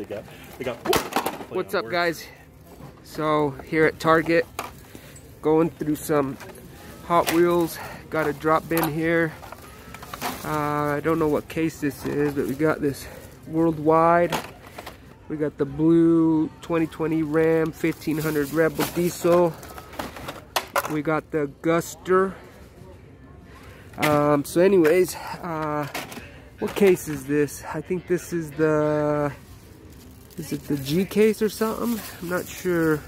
We got, we got. What's up, guys? So here at Target, going through some Hot Wheels. Got a drop bin here. Uh, I don't know what case this is, but we got this worldwide. We got the blue 2020 Ram 1500 Rebel Diesel. We got the Guster. Um, so anyways, uh, what case is this? I think this is the is it the G case or something? I'm not sure.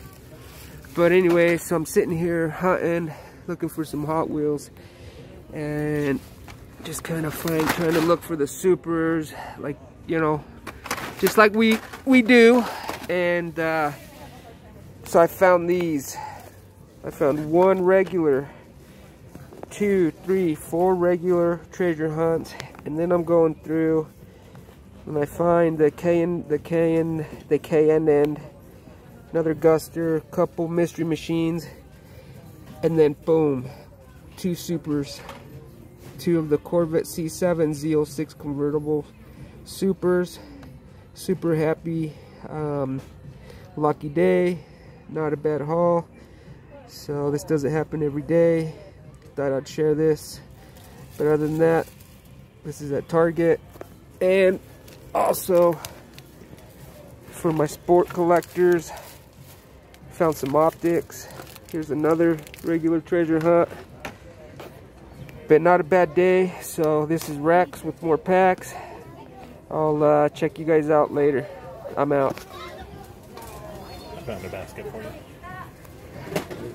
But anyway, so I'm sitting here hunting, looking for some Hot Wheels. And just kind of find, trying to look for the supers, like, you know, just like we, we do. And uh, so I found these. I found one regular, two, three, four regular treasure hunts. And then I'm going through and I find the KN, the KN, the KNN, another Guster, couple mystery machines, and then boom, two supers, two of the Corvette C7 Z06 convertible supers. Super happy, um, lucky day, not a bad haul. So this doesn't happen every day. Thought I'd share this. But other than that, this is at Target. And also for my sport collectors found some optics. Here's another regular treasure hunt. But not a bad day so this is Rex with more packs. I'll uh, check you guys out later. I'm out. Found a basket for you